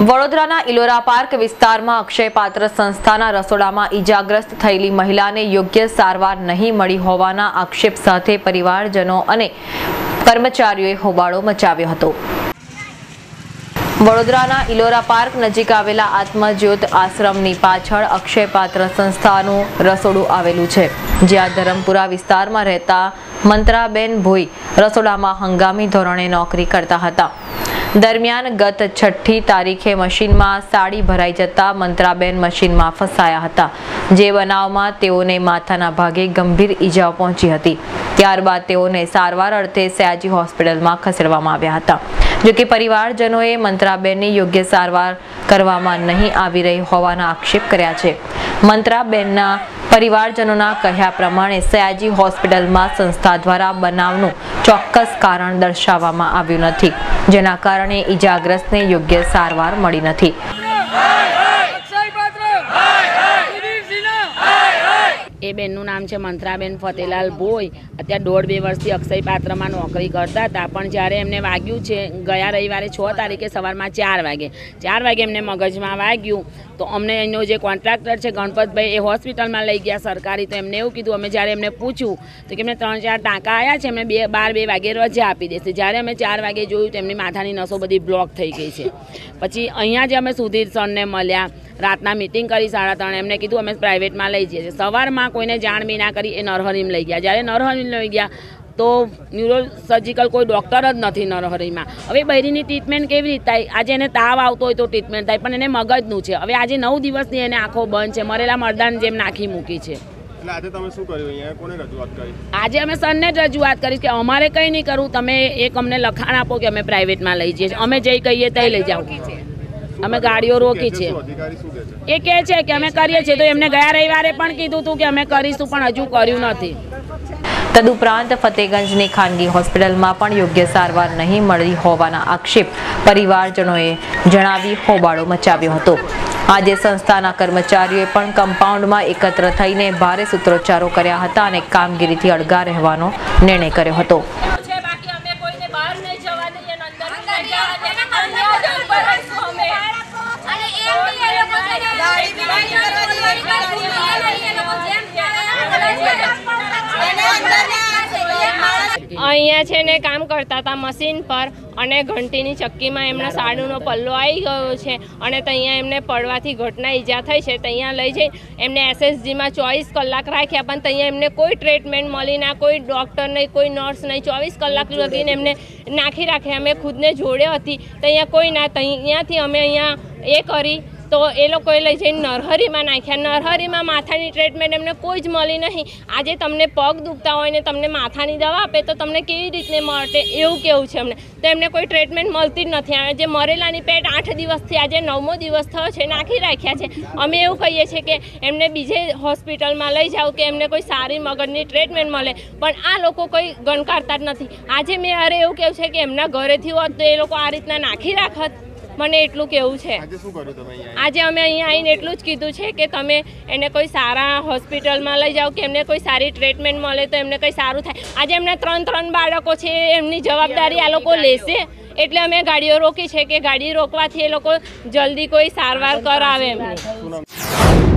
વડોદરાના ઇલોરા પાર્ક વિસ્તારમાં અક્ષય સંસ્થાના રસોડામાં ઈજાગ્રસ્ત થયેલી મહિલાને યોગ્ય સારવાર નહીં મળી હોવાના આક્ષેપ સાથે પરિવારજનો અને કર્મચારીઓએ હોબાળો મચાવ્યો હતો. વડોદરાના ઇલોરા પાર્ક નજીક આવેલા આત્મજ્યોત આશ્રમની પાછળ અક્ષય પાત્ર સંસ્થાનું રસોડું આવેલું છે, જ્યાં ધરમપુરા વિસ્તારમાં રહેતા મંત્રાબેન ભોઈ રસોડામાં હંગામી ધોરણે નોકરી કરતા હતા. દરમિયાન ગત છઠ્ઠી તારીખે મશીનમાં સાડી ભરાઈ જતા મંત્રાબેન મશીનમાં ફસાયા હતા. જે બનાવમાં તેઓને માથાના ભાગે ગંભીર ઈજાઓ પહોંચી હતી. ત્યારબાદ તેઓને સારવાર અર્થે સયાજી હોસ્પિટલમાં ખસેડવામાં આવ્યા હતા. જોકે પરિવારજનોએ મંત્રાબેનની યોગ્ય સારવાર કરવામાં નહીં આવી રહી હોવાના આક્ષેપ કર્યા છે. મંત્રાબેનના પરિવારજનોના કહ્યા પ્રમાણે સયાજી હોસ્પિટલમાં સંસ્થા દ્વારા બનાવનું ચોક્કસ કારણ દર્શાવવામાં આવ્યું નથી, જેના કારણે ઈજાગ્રસ્તને યોગ્ય સારવાર મળી નથી અક્ષય પાત્ર સુધીર સિન્હા એ બેનનું નામ છે મંત્રાબેન ફતેલાલ ભોઈ. અત્યારે દોઢ બે વર્ષથી અક્ષય પાત્રમાં નોકરી કરતા હતા. પણ જ્યારે એમને વાગ્યું છે, ગયા રવિવારે છ તારીખે સવારમાં ચાર વાગે. ચાર વાગે એમને મગજમાં વાગ્યું. તો અમને એનો જે કોન્ટ્રાક્ટર છે, ગણપતભાઈ, એ હોસ્પિટલમાં લઈ ગયા સરકારી. તો એમને એવું કીધું, અમે જ્યારે એમને પૂછ્યું, તો કે એમને ત્રણ ચાર ટાંકા આવ્યા છે, એમને બે, બાર બે વાગે રજા આપી દેશે. જ્યારે અમે ચાર વાગે જોયું, તો એમની માથાની નસો બધી બ્લોક થઈ ગઈ છે. પછી અહીંયા જે અમે સુધીર સરને મળ્યા. રાતના મિટિંગ કરી સાડા ત્રણ. એમને કીધું અમે પ્રાઇવેટમાં લઈ જઈએ છીએ. સવારમાં કોઈને જાણ બી ના કરી એ નરહરીમ લઈ ગયા. જ્યારે નરહરીમ લઈ ગયા તો ન્યુરો સર્જિકલ કોઈ ડૉક્ટર જ નથી નરહરીમાં હવે બૈરીની ટ્રીટમેન્ટ કેવી રીતે થાય? આજે એને તાવ આવતો હોય તો ટ્રીટમેન્ટ થાય પણ એને મગજનું છે. હવે આજે નવ દિવસની એને આંખો બંધ છે મરેલા મરદાન જેમ નાખી મૂકી છે. આજે કરી? અમે સરને જ રજૂઆત કરીશ કે અમારે કંઈ નહીં કરવું તમે એક અમને લખાણ આપો કે અમે પ્રાઇવેટમાં લઈ જઈએ છીએ. અમે જઈ કહીએ તઈ લઈ જાઓ. અમે ગાડીઓ રોકી છે. શું અધિકારી શું કહે છે? એ કહે છે કે અમે કરીએ છીએ. તો એમને ગયા રવિવારે પણ કીધું હતું કે અમે કરીશું પણ હજુ કર્યું નથી. તદુપરાંત ફતેગંજની ખાનગી હોસ્પિટલમાં પણ યોગ્ય સારવાર નહીં મળી હોવાના આક્ષેપ પરિવારજનોએ જણાવી હોબાળો મચાવ્યો હતો. આજે સંસ્થાના કર્મચારીઓએ પણ કમ્પાઉન્ડમાં એકત્ર થઈને ભારે સૂત્રોચ્ચારો કર્યા હતા અને કામગીરીથી અળગા રહેવાનો નિર્ણય કર્યો હતો છે બાકી અમે કોઈને બહાર નહીં જવા દઈએ અને અંદર નહીં જવા દઈએ. અંદર જ ભરાઈશું અમે. અને એમ બી એ લોકો છે ને ગાડી બી બંધ કરવા દીધી, ગાડી બી બંધ કરી, એ લોકો જેમ ચાલે એમ કરે છે. એને અંદર ના આવશે, એક માણસ અહીંયા છે ને કામ કરતા હતા મશીન પર અને ઘંટીની ચક્કીમાં એમના સાડુનો પલ્લો આવી ગયો છે અને ત્યાં એમને પડવાથી ઘટના ઈજા થઈ છે. ત્યાં લઈ જઈ એમને એસએસજીમાં ચોવીસ કલાક રાખ્યા પણ ત્યાં એમને કોઈ ટ્રીટમેન્ટ મળી ના કોઈ ડૉક્ટર નહીં કોઈ નર્સ નહીં. ચોવીસ કલાક લગીને એમને નાખી રાખ્યા અમે ખુદને જોડે હતી. ત્યાં કોઈ ના ત્યાંથી અમે અહીંયા એ કરી તો એ લોકોએ લઈ જઈને નરહરીમાં નાખ્યા. નરહરીમાં માથાની ટ્રીટમેન્ટ એમને કોઈ જ મળી નહીં. આજે તમને પગ દુખતા હોય ને તમને માથાની દવા આપે તો તમને કેવી રીતને મળે? એવું કેવું છે એમને? તો એમને કોઈ ટ્રીટમેન્ટ મળતી જ નથી. આવે જે મરેલાની પેટ આઠ દિવસથી આજે નવમો દિવસ થયો છે, નાખી રાખ્યા છે. અમે એવું કહીએ છીએ કે એમને બીજે હોસ્પિટલમાં લઈ જાઓ કે એમને કોઈ સારી મગજની ટ્રીટમેન્ટ મળે. પણ આ લોકો કોઈ ગણકારતા જ નથી. આજે મેં અરે એવું કહેવું છે કે એમના ઘરેથી હોત તો એ લોકો આ રીતના નાખી રાખત. મને એટલું કેવું છે. આજે અમે અહીંયા આવીને એટલું જ કીધું છે કે તમે એને કોઈ સારા હોસ્પિટલમાં લઈ જાઓ કે એમને કોઈ સારી ટ્રીટમેન્ટ મળે તો એમને કંઈ સારું થાય. આજે એમને ત્રણ ત્રણ બાળકો છે એમની જવાબદારી આ લોકો લેશે. એટલે અમે ગાડીઓ રોકી છે કે ગાડી રોકવાથી એ લોકો જલ્દી કોઈ સારવાર કરાવે એમની